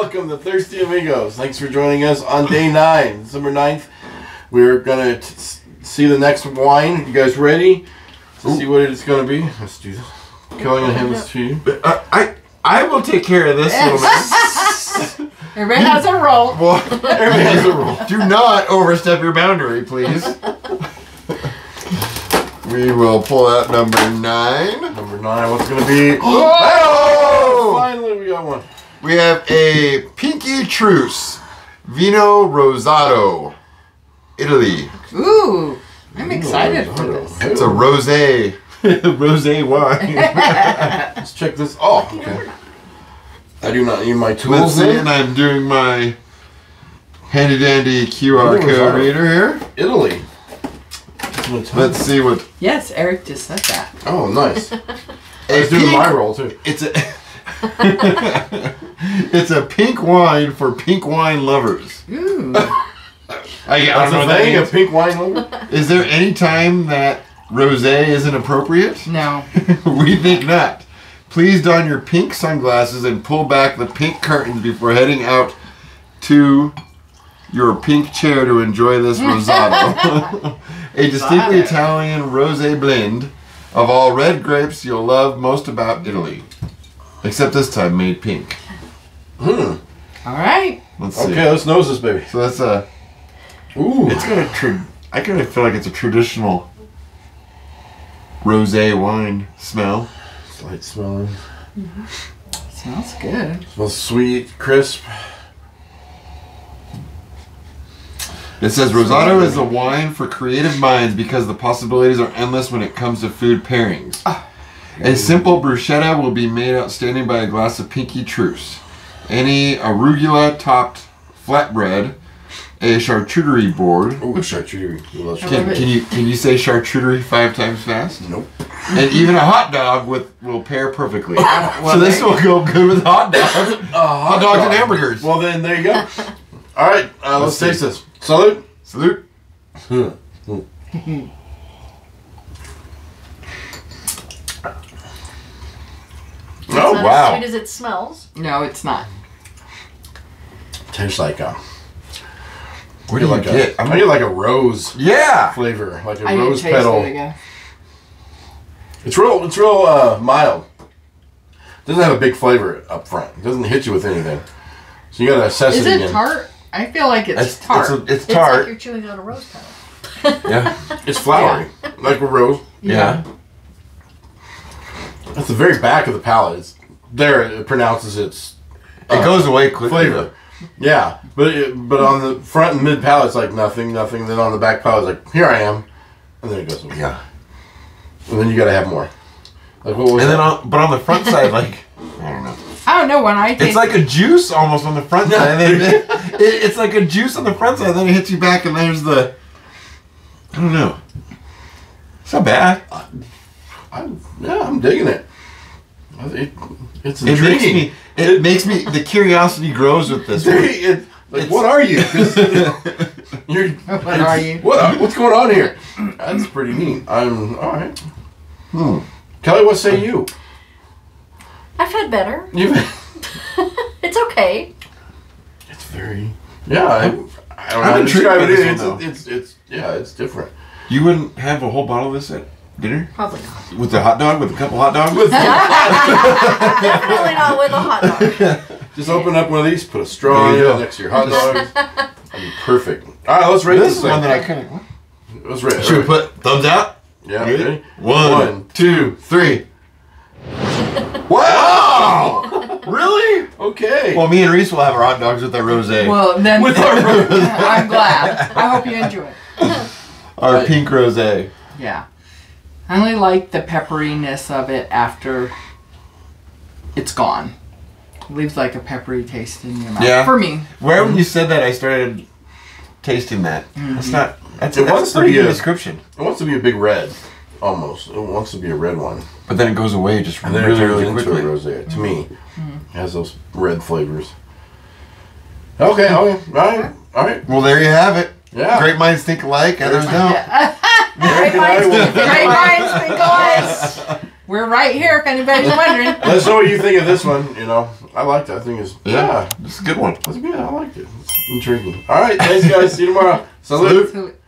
Hey! Welcome to Thirsty Amigos. Thanks for joining us on day nine, December 9th. We're gonna see the next wine. You guys ready to see what it's gonna be? Let's do this. Killing and hands to you. Uh, I I will take care of this little man. Everybody has a roll. Well, Everybody has a roll. do not overstep your boundary, please. we will pull out number nine. Number nine, what's gonna be? Oh! Finally, we got one. We have a Pinky Truce Vino Rosato, Italy. Ooh, I'm excited for this. It's a rosé. rosé wine. Let's check this. Oh, okay. I do not need my Let's tools in. and I'm doing my handy dandy QR Vino code reader here. Italy. Just gonna tell Let's see what Yes, Eric just said that. Oh, nice. I a was doing my roll too. It's a it's a pink wine for pink wine lovers. Ooh. I, I don't know a what that thing, a pink wine lover. Is there any time that rosé isn't appropriate? No. we think not. Please don your pink sunglasses and pull back the pink curtains before heading out to your pink chair to enjoy this rosato. a distinctly Italian rosé blend of all red grapes you'll love most about Italy. Except this time made pink. Hmm. All right. Let's see. Okay, let's nose this baby. So that's a. Ooh. It's got a. Tra- I kind of feel like it's a traditional rosé wine smell. It's light smelling. Smells good. Smells sweet, crisp. It says Rosato is a wine for creative minds because the possibilities are endless when it comes to food pairings. A simple bruschetta will be made outstanding by a glass of Pinky Truce. Any arugula topped flatbread, a charcuterie board. Ooh, charcuterie. Can, love charcuterie. it. can you can you say charcuterie five times fast? Nope. And even a hot dog with will pair perfectly. well, so this will go good with hot dogs. Uh, hot dogs and hamburgers. Well, then there you go. All right, uh, let's, Let's taste this. Salute. Salute. Oh Not wow. as sweet as it smells. No, it's not. Tastes like a. What do you like get? A, I get like a rose Yeah. flavor, like a I rose didn't taste petal. it again. It's real. It's real uh, mild. Doesn't have a big flavor up front. It doesn't hit you with anything. So you gotta assess Is it it again. tart? I feel like it's, It's, tart. it's, a, it's It's tart. like you're chewing on a rose petal. yeah. It's flowery, like a rose. Yeah. At the very back of the palate, it's there. It pronounces its It uh, goes away quickly. flavor. Yeah, but it, but on the front and mid palate, it's like nothing, nothing. Then on the back palate, it's like here I am, and then it goes away. Yeah. And then you gotta have more. Like what was And that? then on, but on the front side, like I don't know. I don't know when I taste It's like a juice almost on the front side. And then it, it's like a juice on the front side. Then it hits you back, and there's the. I don't know. It's not bad. I'm, yeah, I'm digging it. It, it's It makes me. It makes me. The curiosity grows with this. one. It- like, It's- what are you? 'Cause You're, What are you? What what's going on here? That's pretty neat. I'm all right. Hmm. Kelly, what say you? I've had better. You. It's okay. It's very. Yeah, I, I don't know I'm how to describe it. this It's, it's, it's, yeah, it's different. You wouldn't have a whole bottle of this at dinner Probably not. with a hot dog with a couple hot dogs. Definitely not with a hot dog. Just open up one of these, put a straw in you next to your hot dog. That'd perfect. All right, let's rate this this, is one that I kind of. Let's rate. Should we put thumbs out? Yeah. Ready? Ready? One, One, two, three. Wow! really? Okay. Well, me and Reese will have our hot dogs with our rosé. Well, then With our I'm glad. I hope you enjoy it. our Right. pink rosé. Yeah. I only like the pepperiness of it after it's gone. It leaves like a peppery taste in your mouth. Yeah. For me. Where when you said that, I started tasting that. Mm-hmm. That's not. That's, It that's wants a to pretty be good a- description. It wants to be a big red, almost. It wants to be a red one, But then it goes away just and then really, it turns really into quickly. a rosé. To me, it has those red flavors. Okay. Okay. All right. All right. Well, there you have it. Yeah. Great minds think alike, others don't. Great minds, great minds think alike. We're right here if anybody's wondering. Let us know what you think of this one. You know, I liked it. I think it's Yeah. yeah, It's a good one. that's good. I liked it. It's intriguing. All right, thanks guys. See you tomorrow. Salute. Salute. So